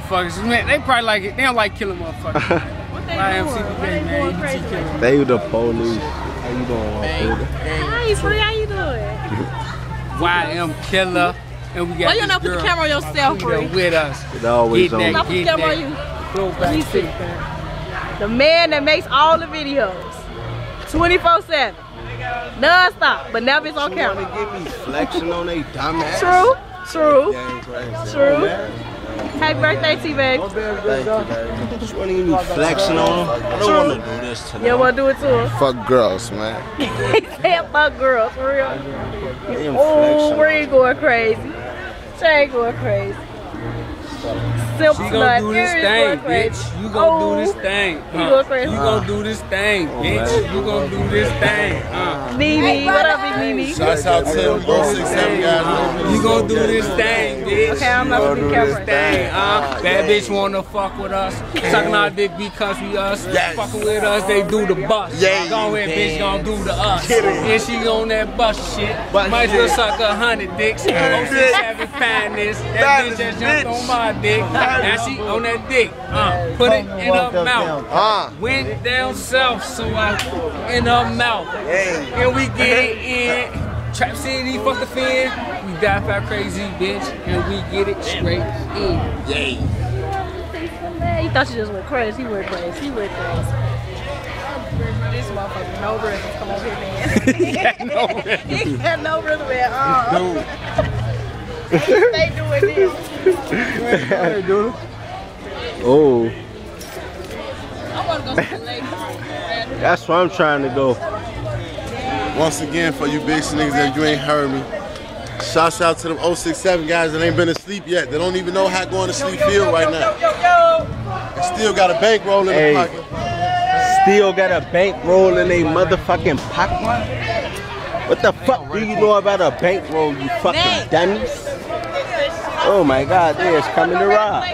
motherfuckers. Man, they probably like it. They don't like killing motherfuckers. What they I am doing? CBK, What they man. going crazy? killer. They the police. How you doing, motherfucker? Hi, free. How you doing? YM killer. And we got Why you this not put the camera on yourself, Frida Free? with us. It always Get on. that, Not put the get camera on you. Go back He to The man that makes all the videos. 24-7. Non-stop. But never it's on camera. get me flexing on they dumb ass. True. True. Damn crazy. True. Happy birthday, T-Baby. Thank you, baby. You wanna get me flexing on them? I don't wanna do this tonight. You want to do it to her? Fuck girls, man. he said fuck girls, for real. They Oh, flexing. Bree going crazy. She ain't going crazy. Silk she gonna do this thing, bitch. You gonna do this oh. thing. You gonna do this thing, oh, bitch. You gonna do this thing. Mimi, what up, Big Mimi? Shouts out to the 167 guys. You gonna do this thing, bitch. Okay, I'm not gonna be careful. That bitch wanna fuck with us. Sucking our dick because we us. Fucking with us, they do the bus. Go in, bitch, gonna do the us. And she on that bus shit. Might as well suck a hundred dicks. 067 fatness. That bitch just jumped on my dick. Now she on that dick. Uh, put it in her mouth. Uh. Went down south, so I in her mouth. And we get it in. Trap City, fuck the fan. We die for crazy bitch, and we get it straight in. Yay. He thought she just went crazy. He went crazy. He went crazy. This motherfucker, no rhythm. Come on, here, man. he got no rhythm. he got no rhythm at all they doing this. Oh, I want to go see the lady. that's where I'm trying to go. Once again, for you big niggas that you ain't heard me, shouts out to them 067 guys that ain't been asleep yet. They don't even know how going to sleep feel right now. Yo, yo. They still got a bankroll in Hey. the pocket. Still got a bankroll in a motherfucking pocket. What the fuck do you know about a bankroll, you fucking dummies? Oh my god, they is coming to rob.